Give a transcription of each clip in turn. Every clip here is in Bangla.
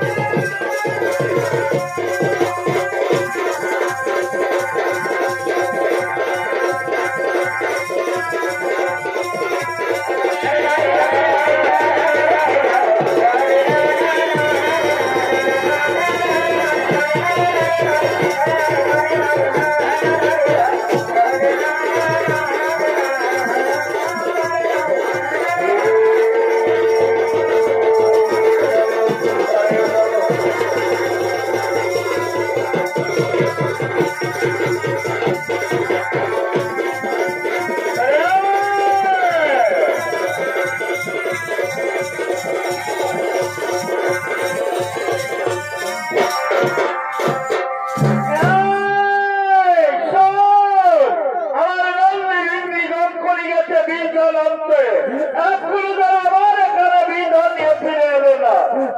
Bye.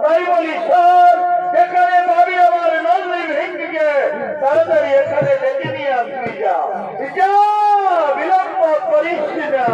তাই বলি সব এখানে ভাবি আমার নন্দী ভেঙ্গিকে তাড়াতাড়ি এখানে ডেকে নিয়ে আসবি যা, বিলম্ব করিস না।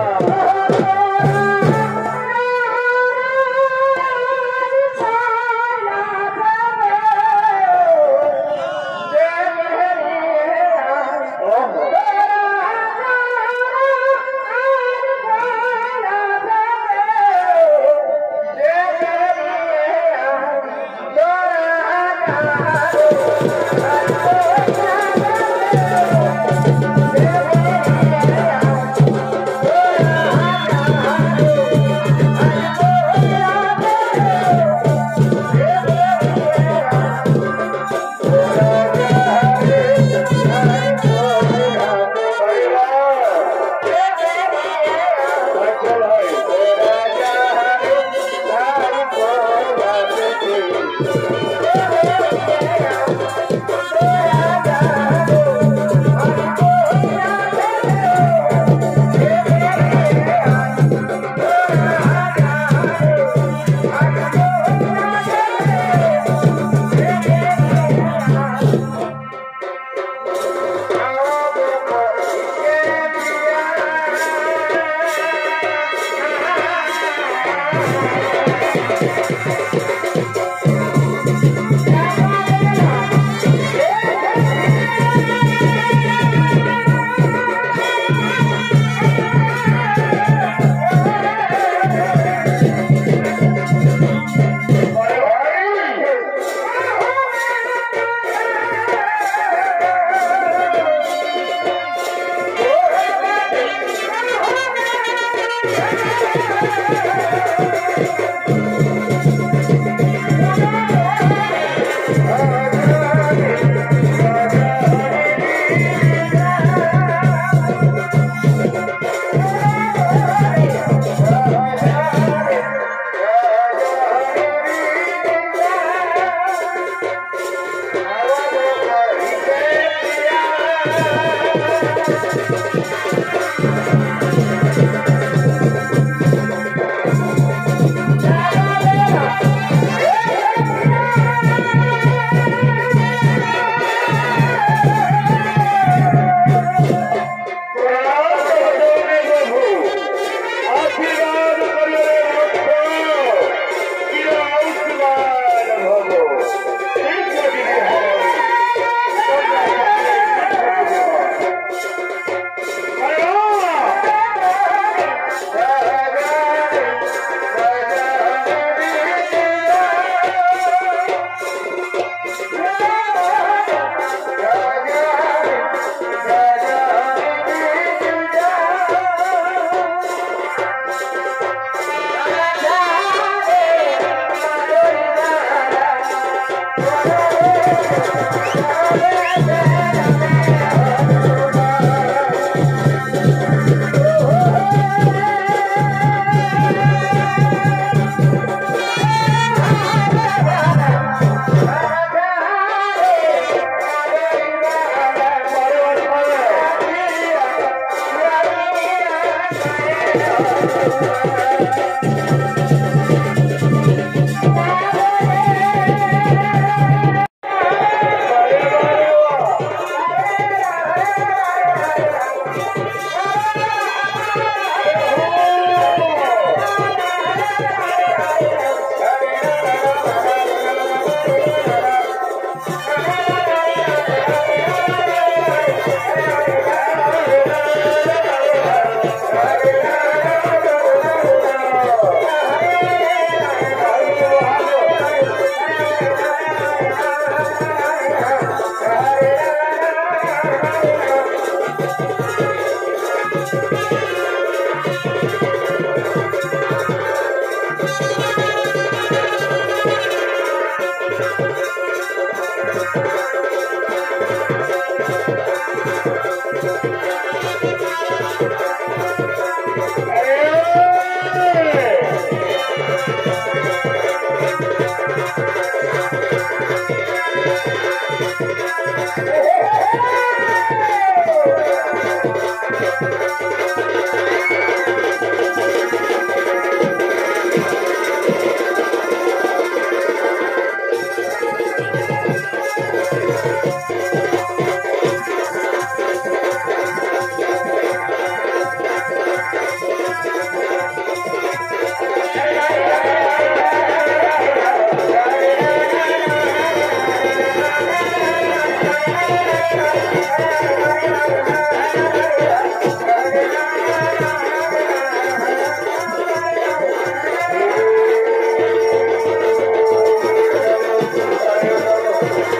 তাই